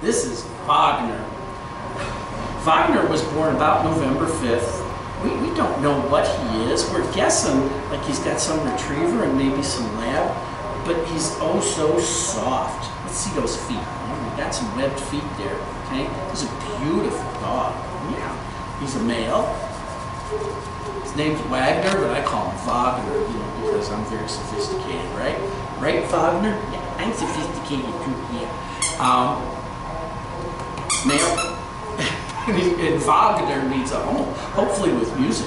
This is Wagner. Wagner was born about November 5th. We, we don't know what he is. We're guessing like he's got some retriever and maybe some lab, but he's oh so soft. Let's see those feet. We got some webbed feet there. Okay, he's a beautiful dog. Yeah, he's a male. His name's Wagner, but I call him Wagner, you know, because I'm very sophisticated, right? Right, Wagner? Yeah, I'm sophisticated too. Yeah. Um, male. and Wagner needs a home, hopefully with music.